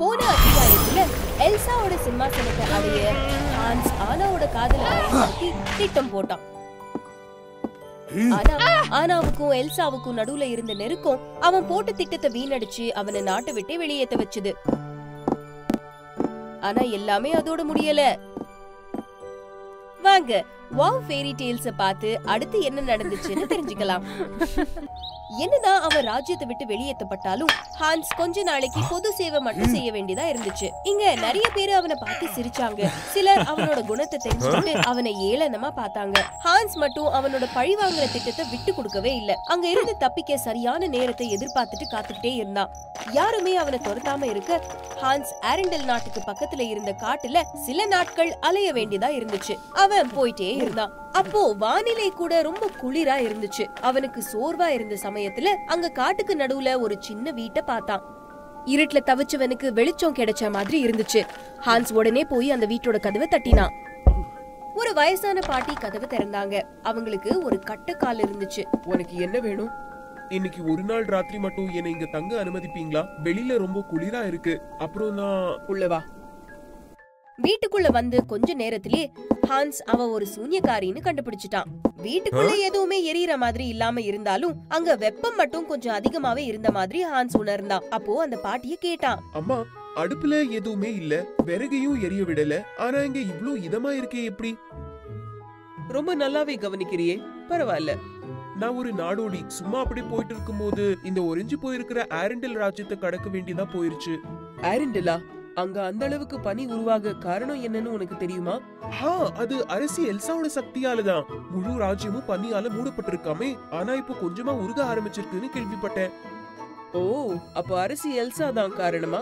போன அத்தியாயத்துல எல்சாவோட சிம்மாசனத்தை அடைய ஹான்ஸ் ஆனாவோட காதல பயன்படுத்தி திட்டம் போட்டான். ஆனா ஆனாவுக்கும் எல்சாவுக்கும் நடுவுல இருந்த நெருக்கம் அவன் போட்ட திட்டத்தை வீணடிச்சு அவனை நாட்டை விட்டு வெளியேத்த வச்சது. ஆனா எல்லாமே அதோட முடியல. வாங்க. வாவ் ஃபேரி டேல்ஸ பார்த்து அடுத்து என்ன நடந்துச்சுன்னு தெரிஞ்சுக்கலாம். என்னதான் அவன் ராஜ்யத்தை விட்டு வெளியேற்றப்பட்டாலும் ஹான்ஸ் கொஞ்ச நாளைக்கு பொது சேவை மட்டும் செய்ய வேண்டியதா இருந்துச்சு. இங்க நிறைய பேர் அவனை பார்த்து சிரிச்சாங்க. சிலர் அவனோட குணத்தை தெரிஞ்சுக்கிட்டு அவனை ஏளனமா பார்த்தாங்க. ஹான்ஸ் மட்டும் அவனோட பழி வாங்குற திட்டத்தை விட்டு கொடுக்கவே இல்ல. அங்க இருந்து தப்பிக்க சரியான நேரத்தை எதிர்பார்த்துட்டு காத்துக்கிட்டே இருந்தான். யாருமே அவனை துரத்தாம இருக்க ஹான்ஸ் ஆரண்டல் நாட்டுக்கு பக்கத்துல இருந்த காட்டுல சில நாட்கள் அலைய வேண்டியதா இருந்துச்சு. அவன் போயிட்டே இருந்தான். அப்போ வானிலை கூட ரொம்ப குளிரா இருந்துச்சு. அவனுக்கு சோர்வா இருந்த சமயத்துல அங்க காட்டுக்கு நடுவுல ஒரு சின்ன வீட்டை பார்த்தான். இருட்டுல தவிச்சவனுக்கு வெளிச்சம் கிடைச்ச மாதிரி இருந்துச்சு. ஹான்ஸ் உடனே போய் அந்த வீட்டோட கதவை தட்டினான். ஒரு வயசான பாட்டி கதவை திறந்தாங்க. அவங்களுக்கு ஒரு கட்டக்கால் இருந்துச்சு. உனக்கு என்ன வேணும்? இன்னைக்கு ஒரு நாள் ராத்திரி மட்டும் என்னை இங்க தங்க அனுமதிப்பீங்களா? வெளியில ரொம்ப குளிரா இருக்கு. அப்புறம் நான் உள்ள வா. வீட்டுக்குள்ள வந்து கொஞ்ச நேரத்திலே ஹான்ஸ் அவ ஒரு சூன்யக்காரின்னு கண்டுபிடிச்சிட்டான். வீட்டுக்குள்ள எதுவுமே எரியற மாதிரி இல்லாம இருந்தாலும் அங்க வெப்பம் மட்டும் கொஞ்சம் அதிகமாவே இருந்த மாதிரி ஹான்ஸ் உணர்ந்தான். அப்போ அந்த பாட்டிய கேட்டான். அம்மா அடுப்புல எதுவுமே இல்ல விறகையும் எரிய விடல ஆனா இங்க இவ்ளோ இதமா இருக்கே எப்படி? ரொம்ப நல்லாவே கவனிக்கிறியே பரவாயில்ல. நான் ஒரு நாடோடி சும்மா அப்படி போயிட்டு இருக்கும்போது இந்த ஒரிஞ்சு போயிருக்கிற ஆரண்டல் ராஜ்யத்தை கடக்க வேண்டியதா போயிருச்சு. ஆரண்டலா? அங்க அந்த அளவுக்கு பனி உருவாக காரணம் என்னன்னு உனக்கு தெரியுமா? ஹா அது அரசி எல்சாவோட சக்தியாலதான். முழு ராஜ்யமும் பனியால மூடப்பட்டிருக்காமே. ஆனா இப்போ கொஞ்சமா உருக ஆரம்பிச்சிருக்குன்னு கேள்விப்பட்டேன். ஓ அப்ப அரசி எல்சா தான் காரணமா?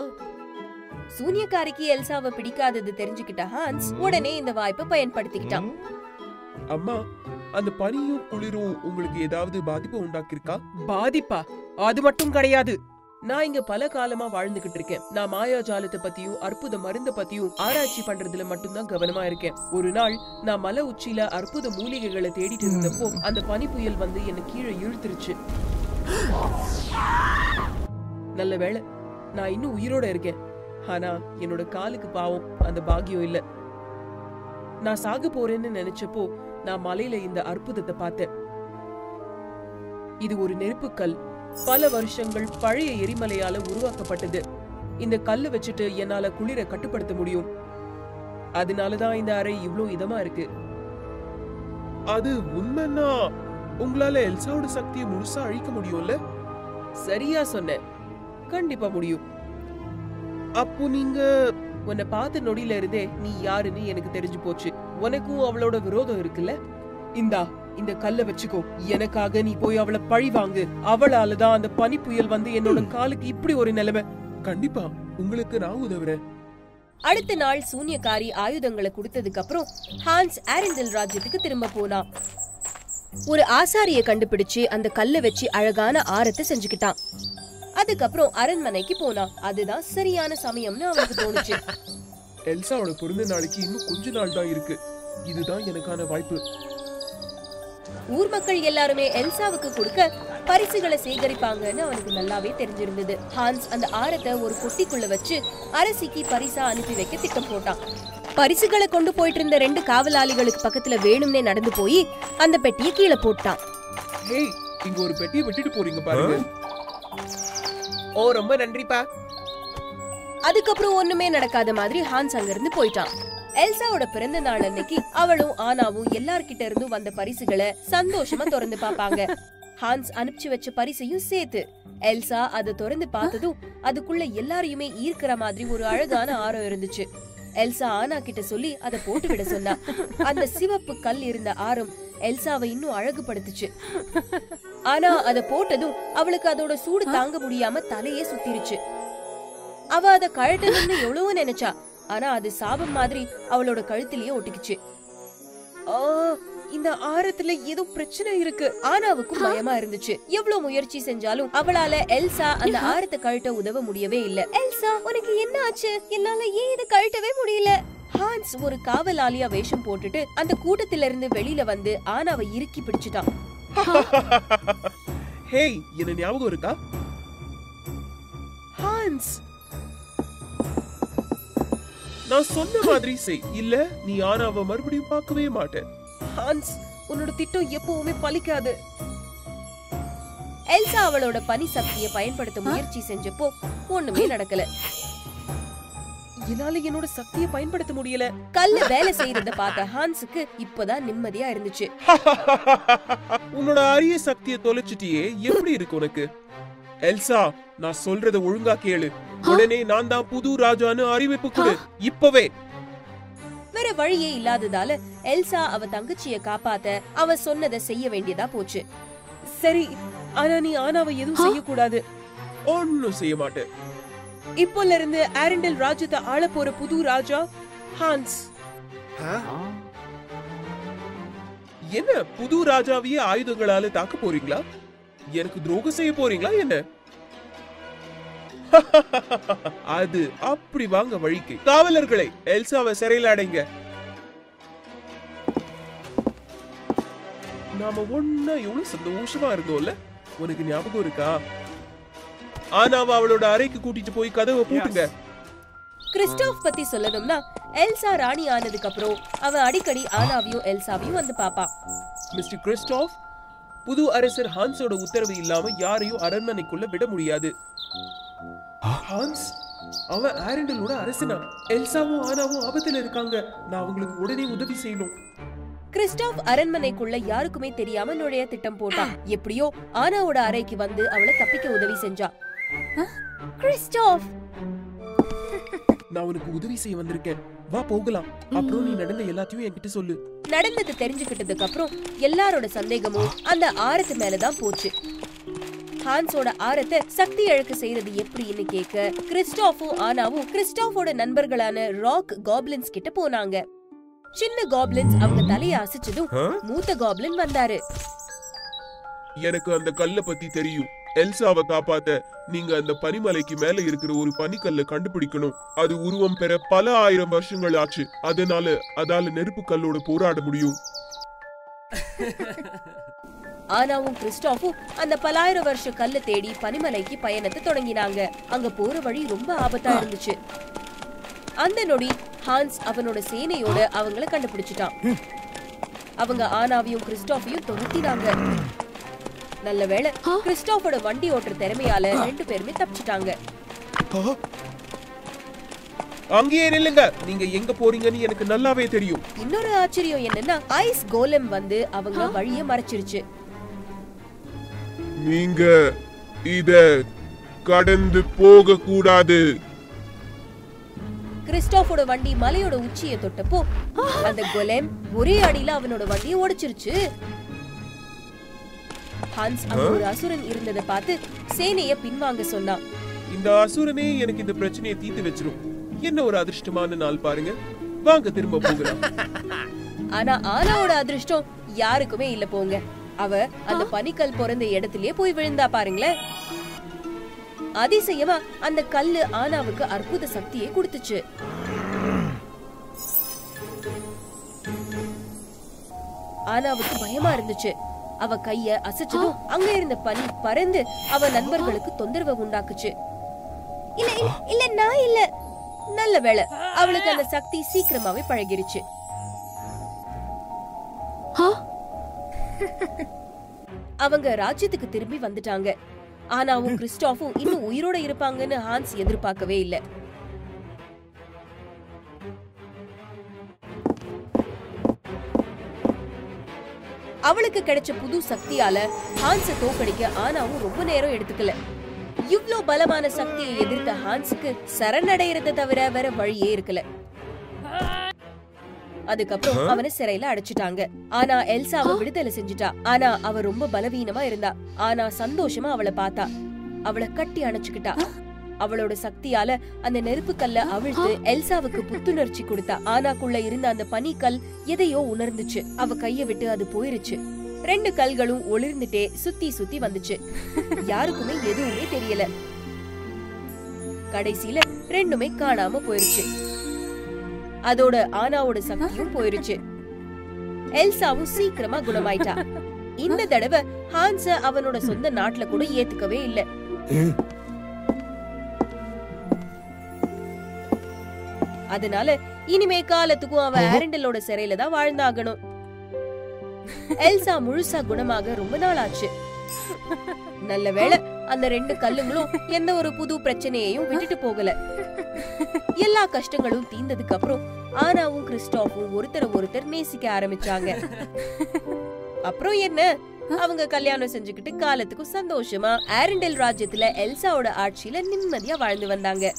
சூன்யக்காரிக்கு எல்சாவை பிடிக்காதது தெரிஞ்சுக்கிட்ட ஹான்ஸ் உடனே இந்த வாய்ப்பை பயன்படுத்திக்கிட்டான். அம்மா அந்த பனியும் குளிரும் உங்களுக்கு ஏதாவது பாதிப்பு உண்டாக்கிருக்கா பாதிப்பா? அது மட்டும் கிடையாது. நான் இங்க பல காலமா வாழ்ந்துகிட்டு இருக்கேன். நான் மாயாஜாலத்தை பத்தியும் அற்புத மருந்த பத்தியும் ஆராய்ச்சி பண்றதுல மட்டும்தான் கவனமா இருக்கேன். ஒரு நாள் நான் மலை உச்சியில அற்புத மூலிகைகளை தேடிட்டு இருந்தப்போ அந்த பனி புயல் வந்து என்ன கீழே இழுத்துருச்சு. நல்ல வேளை நான் இன்னும் உயிரோட இருக்கேன். ஆனா என்னோட காலுக்கு பாவம் அந்த பாக்கியம் இல்ல. நான் சாக போறேன்னு நினைச்சப்போ நான் மலையில இந்த அற்புதத்தை பார்த்தேன். இது ஒரு நெருப்புக்கல் பல வருஷங்கள் பழைய எரிமலையால உருவாக்கப்பட்டது. இந்த கல்லை வச்சுட்டு என்னால குளிர கட்டுப்படுத்த முடியும். அதனாலதான் இந்த அறை இவ்ளோ இதமா இருக்கு. அது உண்மைன்னா உங்களால எல்சாவோட சக்தியை முழுசா அழிக்க முடியும்ல? சரியா சொன்ன. கண்டிப்பா முடியும். அப்போ நீங்க உன்னை பார்த்த நொடியில இருந்தே நீ யாருன்னு எனக்கு தெரிஞ்சு போச்சு. உனக்கும் அவளோட விரோதம் இருக்குல்ல? இந்தா இந்த கல்ல வச்சுக்கோ. எனக்காக நீ போய் அவளை பழி வாங்கு. அவளால தான் அந்த பனி புயல் வந்து என்னோட காலுக்கு இப்படி ஒரு நிலைமை. கண்டிப்பா உங்களுக்கு நான் உதவுறேன். அடுத்த நாள் சூன்யக்காரி ஆயுதங்களை கொடுத்ததுக்கு அப்புறம் ஹான்ஸ் ஆரண்டல் ராஜ்யத்துக்கு திரும்ப போனான் ஒரு ஆசாரிய கண்டுபிடிச்சு அந்த கல்லை வச்சு அழகான ஆரத்தை செஞ்சுக்கிட்டான். அதுக்கப்புறம் அரண்மனைக்கு போனான் அதுதான் சரியான சமயம்னு அவனுக்கு தோணுச்சு. எல்சாவோட பிறந்த நாளைக்கு இன்னும் கொஞ்ச நாள் தான் இருக்கு. இதுதான் எனக்கான வாய்ப்பு. ஊர் மக்கள் எல்லாருமே எல்சாவுக்கு கொடுக்க பரிசுகளை சேகரிப்பாங்கன்னு அவனுக்கு நல்லாவே தெரிஞ்சிருந்தது. ஹான்ஸ் அந்த ஆரத்தை ஒரு பொட்டிக்குள்ள வச்சு அரசிக்கு பரிசா அனுப்பி வைக்க திட்டம் போட்டான். பரிசுகளை கொண்டு போயிட்டு இருந்த ரெண்டு காவலாளிகளுக்கு பக்கத்துல வேணும்னே நடந்து போய் அந்த பெட்டியை கீழே போட்டான். ஹேய் இங்க ஒரு பெட்டியை விட்டுட்டு போறீங்க பாருங்க. ஓ ரொம்ப நன்றிப்பா. அதுக்கப்புறம் ஒண்ணுமே நடக்காத மாதிரி ஹான்ஸ் அங்கிருந்து போயிட்டான். எல்சாவோட பிறந்த நாள் அன்னைக்கு அவளும் ஆனாவும் எல்லார்கிட்ட இருந்தும் வந்த பரிசுகளை சந்தோஷமா திறந்து பாப்பாங்க ஹான்ஸ் அனுப்பிச்சு வச்ச பரிசையும் சேர்த்து. எல்சா அதை திறந்து பார்த்ததும் அதுக்குள்ள எல்லாரையுமே ஈர்க்கிற மாதிரி ஒரு அழகான ஆரம் இருந்துச்சு. எல்சா ஆனா கிட்ட சொல்லி அதை போட்டு விட சொன்னா. அந்த சிவப்பு கல் இருந்த ஆரம் எல்சாவை இன்னும் அழகுபடுத்துச்சு. ஆனா அத போட்டதும் அவளுக்கு அதோட சூடு தாங்க முடியாம தலையே சுத்திருச்சு. அவ அத கழட்டணும்னு எவ்வளவு நினைச்சா. ஆனா அது சாபம் மாதிரி அவளோட கழுத்திலேயே ஒட்டிக்கிச்சு. ஆ, இந்த ஆரத்துல ஏதோ பிரச்சனை இருக்கு. ஆனாவுக்கும் பயமா இருந்துச்சு. எவ்வளவு முயற்சி செஞ்சாலும் அவளால எல்சா அந்த ஆரத்தை கழட்ட உதவ முடியவே இல்ல. எல்சா உனக்கு என்ன ஆச்சு என்னால ஏன் இதை கழட்டவே முடியல? ஹான்ஸ் ஒரு காவலாளியா வேஷம் போட்டுட்டு அந்த கூட்டத்தில இருந்து வெளியில வந்து ஆனாவை இறுக்கி பிடிச்சிட்டான். ஹேய் என்ன ஞாபகம் இருக்கா? ஹான்ஸ் நான் சொன்ன மாதிரி செய். இல்ல நீ ஆனாவ மறுபடியும் பார்க்கவே மாட்டேன். ஹான்ஸ் உன்னோட திட்டம் எப்பவுமே பலிக்காது. எல்சா அவளோட பனி சக்தியை பயன்படுத்த முயற்சி செஞ்சப்போ ஒண்ணுமே நடக்கல. என்னால என்னோட சக்தியை பயன்படுத்த முடியல. கல்லு வேலை செய்யறத பார்த்த ஹான்ஸுக்கு இப்பதான் நிம்மதியா இருந்துச்சு. உன்னோட அரிய சக்தியை தொலைச்சிட்டியே எப்படி இருக்கு உனக்கு? எல்சா நான் சொல்றத ஒழுங்கா கேளு. உடனே நான் தான் புது ராஜான்னு அறிவிப்பு கொடு. இப்பவே. வேற வழியே இல்லாததால எல்சா அவ தங்கச்சிய காப்பாத்த அவ சொன்னதை செய்ய வேண்டியதா போச்சு. சரி ஆனா நீ ஆனாவை எதுவும் செய்யக்கூடாது. ஒன்னும் செய்ய மாட்டேன். இப்போல இருந்து ஆரண்டல் ராஜ்யத்தை ஆள போற புது ராஜா ஹான்ஸ். என்ன புது ராஜாவையே ஆயுதங்களால தாக்க போறீங்களா? எனக்கு துரோகம் செய்ய போறீங்களா என்ன? அது அப்படி வாங்க வழிக்கு. காவலர்களை எல்சாவை சிறையில் அடைங்க. நாம ஒன்னா எவ்வளவு சந்தோஷமா இருந்தோம்ல? உனக்கு ஞாபகம் இருக்கா? ஆனாவ அவளோட அறைக்கு கூட்டிட்டு போய் கதவை பூட்டுங்க. கிறிஸ்டோப் பத்தி சொல்லணும்னா எல்சா ராணி ஆனதுக்கு அப்புறம் அவ அடிக்கடி ஆனாவையும் எல்சாவையும் வந்து பாப்பா. மிஸ்டர் கிறிஸ்டாஃப் புது அரசர் ஹான்ஸோட உத்தரவு இல்லாம யாரையும் அரண்மனைக்குள்ள விட முடியாது. ஹான்ஸ் அவன் ஆரண்டலோட அரசனா? எல்சாவும் ஆனாவும் ஆபத்துல இருக்காங்க. நான் அவங்களுக்கு உடனே உதவி செய்யணும். கிறிஸ்டாப் அரண்மனைக்குள்ள யாருக்குமே தெரியாம நுழைய திட்டம் போட்டான் எப்படியோ ஆனாவோட அறைக்கு வந்து அவளை தப்பிக்க உதவி செஞ்சா. கிறிஸ்டாப் நான் உனக்கு உதவி செய்ய வந்திருக்கேன். வா போகலாம். அப்புறம் நீ நடந்த எல்லாத்தையும் என்கிட்ட சொல்லு. நடந்தது தெரிஞ்சுக்கிட்டதுக்கு அப்புறம் எல்லாரோட சந்தேகமும் அந்த ஆரத்து மேலதான் போச்சு. ஹான்ஸோட ஆரத்தை சக்தி இழக்க செய்யறது எப்படின்னு கேட்க கிறிஸ்டாஃபும் ஆனாவும் கிறிஸ்டாஃபோட நண்பர்களான ராக் காப்லின்ஸ் கிட்ட போனாங்க. சின்ன காப்லின்ஸ் அவங்க தலைய அசைச்சதும் மூத்த காப்லின் வந்தாரு. எனக்கு அந்த கல்ல பத்தி தெரியும். எல்சாவை காப்பாத்த நீங்க அந்த பனிமலைக்கு மேல இருக்கிற ஒரு பனிக்கல்ல கண்டுபிடிக்கணும். அது உருவம் பெற பல ஆயிரம் வருஷங்கள் ஆச்சு. அதனால அதால நெருப்பு கல்லோட போராட முடியும். ஆனாவும் கிறிஸ்டாஃபும் அந்த பலாயிரம் வருஷ கல்ல தேடி பனிமலைக்கு பயணத்தை தொடங்கினாங்க. அங்க போற வழி ரொம்ப ஆபத்தா இருந்துச்சு. அந்த நொடி ஹான்ஸ் அவனோட சேனையோட அவங்கள கண்டுபிடிச்சிட்டான். அவங்க ஆனாவையும் கிறிஸ்டாஃபையும் துரத்தினாங்க. நல்ல வேளை கிறிஸ்டாஃபோட வண்டி ஓட்டுற திறமையால ரெண்டு பேருமே தப்பிச்சிட்டாங்க. அங்கேயே நில்லுங்க. நீங்க எங்க போறீங்கன்னு எனக்கு நல்லாவே தெரியும். இன்னொரு ஆச்சரியம் என்னன்னா ஐஸ் கோலம் வந்து அவங்க வழிய மறைச்சிருச்சு. நீங்க இத கடந்து போக கூடாது கிறிஸ்டாஃபோட வண்டி மலையோட உச்சியை தொட்டப்போ அந்த கொலேம் ஒரே அடியில அவனோட வண்டியை உடைச்சிருச்சு ஹன்ஸ் அங்க ஒரு அசுரன் இருந்ததை பார்த்து சேனைய பின்வாங்க சொன்னான். இந்த அசுரனே எனக்கு இந்த பிரச்சனையை தீர்த்து வச்சிரும். என்ன ஒரு அதிர்ஷ்டமான நாள் பாருங்க. வாங்க திரும்ப போகலாம். ஆனா ஆனாவோட அதிர்ஷ்டம் யாருக்குமே இல்ல போங்க. அவ அந்த பனிக்கல் பிறந்த இடத்திலேயே போய் விழுந்தா பாருங்களேன். அதிசயமா அந்த கல்லு ஆனாவுக்கு அற்புத சக்தியை கொடுத்துச்சு. ஆனாவுக்கு பயமா இருந்துச்சு. அவ கைய அசைச்சதும் அங்க இருந்த பனி பறந்து அவ நண்பர்களுக்கு தொந்தரவு உண்டாக்குச்சு. இல்ல இல்ல இல்ல நான் இல்ல. நல்ல வேளை அவளுக்கு அந்த சக்தி சீக்கிரமாவே பழகிருச்சு. அவங்க ராஜ்யத்துக்கு திரும்பி வந்துட்டாங்க. ஆனாவும் கிறிஸ்டாஃபும் இன்னும் உயிரோட இருப்பாங்கன்னு ஹான்ஸ் எதிர்பார்க்கவே இல்ல. அவளுக்கு கிடைச்ச புது சக்தியால ஹான்ஸ தோக்கடிக்க ஆனாவும் ரொம்ப நேரம் எடுத்துக்கல. இவ்ளோ பலமான சக்தியை எதிர்த்த ஹான்ஸுக்கு சரணடைறத தவிர வேற வழியே இருக்கல. அதுக்கப்புறம் அவனை சிறையில அடைச்சிட்டாங்க. ஆனா எல்சாவை விடுதலை செஞ்சுட்டா. ஆனா அவ ரொம்ப பலவீனமா இருந்தா. ஆனா சந்தோஷமா அவளை பார்த்தா. அவளை கட்டி அணைச்சுக்கிட்டா. அவளோட சக்தியால அந்த நெருப்பு கல்ல அவிழ்த்து எல்சாவுக்கு புத்துணர்ச்சி கொடுத்தா. ஆனாக்குள்ள இருந்த அந்த பனிக்கல் எதையோ உணர்ந்துச்சு. அவ கைய விட்டு அது போயிருச்சு. ரெண்டு கல்களும் ஒளிர்ந்துட்டே சுத்தி சுத்தி வந்துச்சு. யாருக்குமே எதுவுமே தெரியல. கடைசியில ரெண்டுமே காணாம போயிருச்சு. அதோட ஆனாவோட சக்தியும் போயிருச்சு. எல்சாவும் சீக்கிரமா குணமாயிட்டா. இந்த தடவை ஹான்ஸ அவனோட சொந்த நாட்டுல கூட ஏத்துக்கவே இல்ல. அதனால இனிமே காலத்துக்கும் அவ ஆரண்டலோட சிறையில தான் வாழ்ந்தாகணும். எல்சா முழுசா குணமாக ரொம்ப நாள் ஆச்சு நல்ல வேளை அந்த ரெண்டு கல்லுங்களும் எந்த ஒரு புது பிரச்சனையையும் விட்டுட்டு போகல. எல்லா கஷ்டங்களும் தீர்ந்ததுக்கு அப்புறம் ஆனாவும் கிறிஸ்டாஃபும் ஒருத்தர ஒருத்தர் நேசிக்க ஆரம்பிச்சாங்க. அப்புறம் என்ன? அவங்க கல்யாணம் செஞ்சுக்கிட்டு காலத்துக்கும் சந்தோஷமா ஆரண்டல் ராஜ்யத்துல எல்சாவோட ஆட்சியில நிம்மதியா வாழ்ந்து வந்தாங்க.